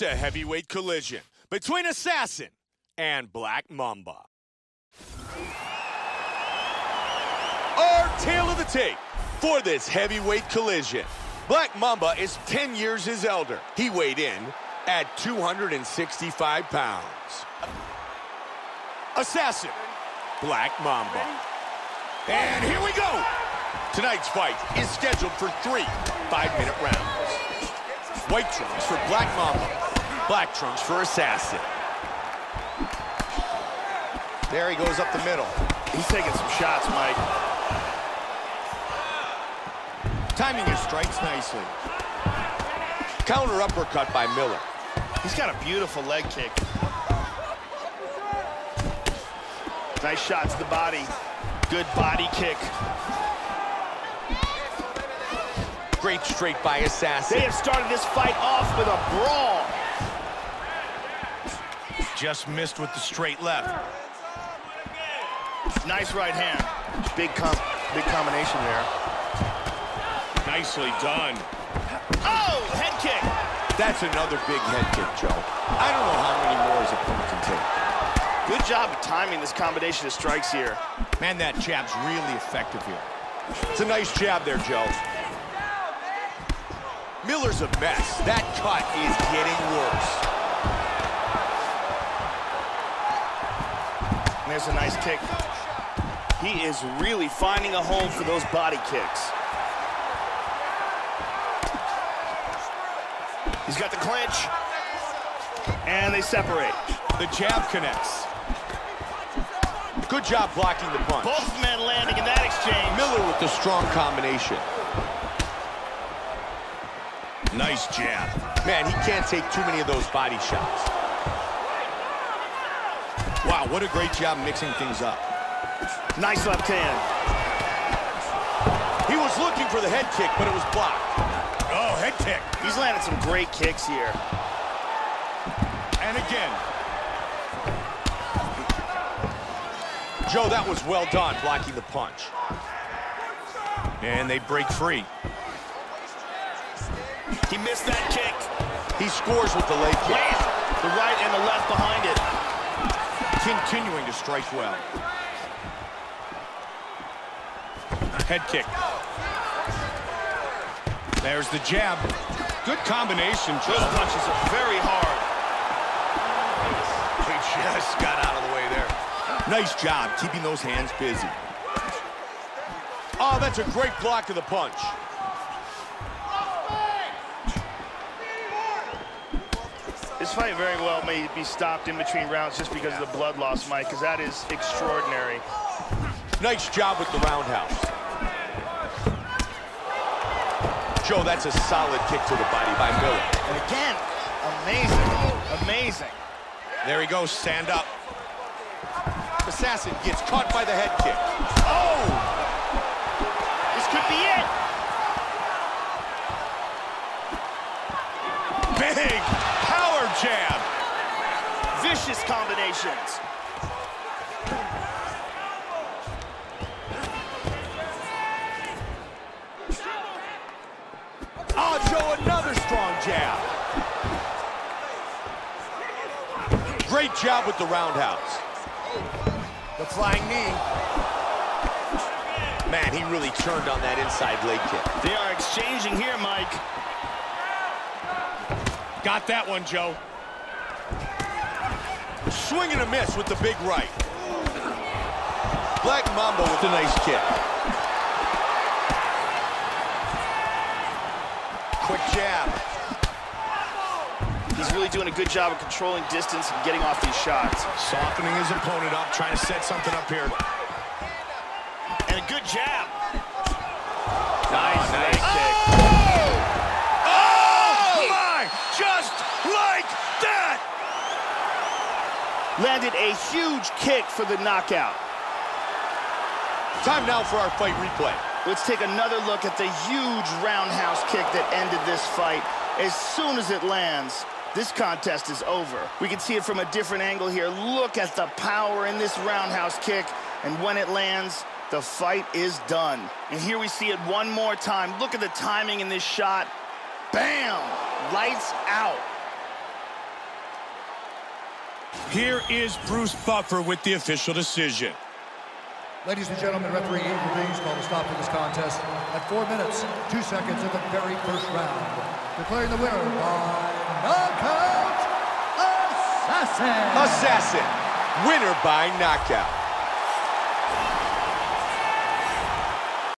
A heavyweight collision between Assassin and Black Mamba. Our tale of the tape for this heavyweight collision. Black Mamba is 10 years his elder. He weighed in at 265 pounds. Assassin, Black Mamba. And here we go. Tonight's fight is scheduled for three five-minute rounds. White trunks for Black Mamba. Black trunks for Assassin. There he goes up the middle. He's taking some shots, Mike. Timing his strikes nicely. Counter uppercut by Miller. He's got a beautiful leg kick. Nice shot to the body. Good body kick. Great straight by Assassin. They have started this fight off with a brawl. Just missed with the straight left. Nice right hand. Big com big combination there. Nicely done. Oh, head kick. That's another big head kick, Joe. I don't know how many more his opponent can take. Good job of timing this combination of strikes here. Man, that jab's really effective here. It's a nice jab there, Joe. Miller's a mess. That cut is getting worse. There's a nice kick. He is really finding a home for those body kicks. He's got the clinch. And they separate. The jab connects. Good job blocking the punch. Both men landing in that exchange. Miller with the strong combination. Nice jab. Man, he can't take too many of those body shots. Wow, what a great job mixing things up. Nice left hand. He was looking for the head kick, but it was blocked. Oh, head kick. He's landed some great kicks here. And again. Joe, that was well done, blocking the punch. And they break free. He missed that kick. He scores with the leg kick. The right and the left behind it. Continuing to strike well. Head kick. There's the jab. Good combination. Those punches are very hard. He just got out of the way there. Nice job keeping those hands busy. Oh, that's a great block of the punch. This fight very well may be stopped in between rounds just because of the blood loss, Mike, because that is extraordinary. Nice job with the roundhouse. Joe, that's a solid kick to the body by Miller. And again, amazing, amazing. There he goes, stand up. Assassin gets caught by the head kick. Oh! This could be it. Big power jab. Vicious combinations. Oh, Joe, another strong jab. Great job with the roundhouse. The flying knee. Man, he really turned on that inside leg kick. They are exchanging here, Mike. Got that one, Joe. Swing and a miss with the big right. Black Mamba with a nice kick. Quick jab. He's really doing a good job of controlling distance and getting off these shots. Softening his opponent up, trying to set something up here. And a good jab. Landed a huge kick for the knockout. Time now for our fight replay. Let's take another look at the huge roundhouse kick that ended this fight. As soon as it lands, this contest is over. We can see it from a different angle here. Look at the power in this roundhouse kick. And when it lands, the fight is done. And here we see it one more time. Look at the timing in this shot. Bam! Lights out. Here is Bruce Buffer with the official decision. Ladies and gentlemen, referee Evil Reeves called a stop to this contest at 4 minutes, 2 seconds of the very first round. Declaring the winner by knockout, Assassin! Assassin, winner by knockout.